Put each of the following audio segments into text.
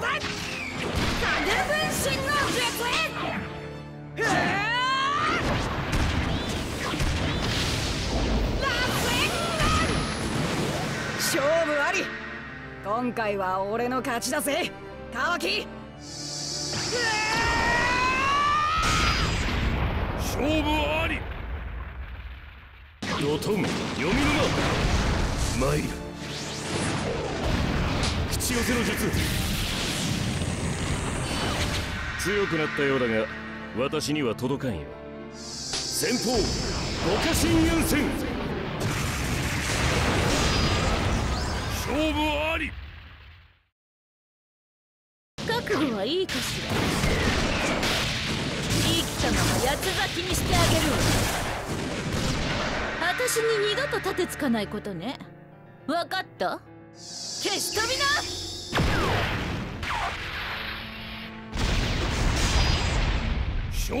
だ影分身の術勝負あり。今回は俺の勝ちだぜ。カワキ勝負あり。ドトン読みの間参る口寄せの術強くなったようだが私には届かんよ。先方五花神雲戦勝負あり。覚悟はいいかしら。生きたまま八つ咲きにしてあげる。わ私に二度と立てつかないことね。分かった？消し飛びな勝負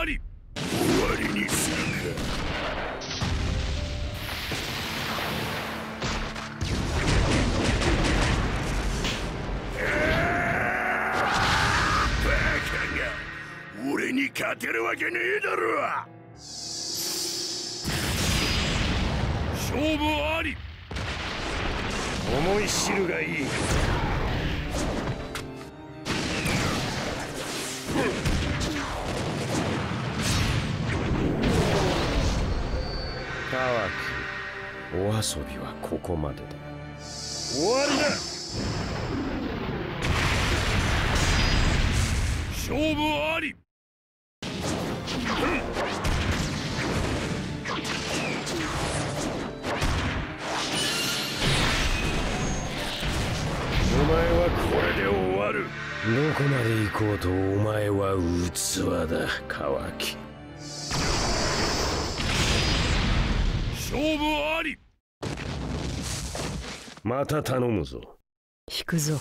あり。終わりにするか。バカが俺に勝てるわけねえだろ。勝負あり。思い知るがいい。お遊びはここまでだ。終わりだ。勝負あり。お前はこれで終わる。どこまで行こうとお前は器だカワ勝負あり。また頼むぞ。引くぞ。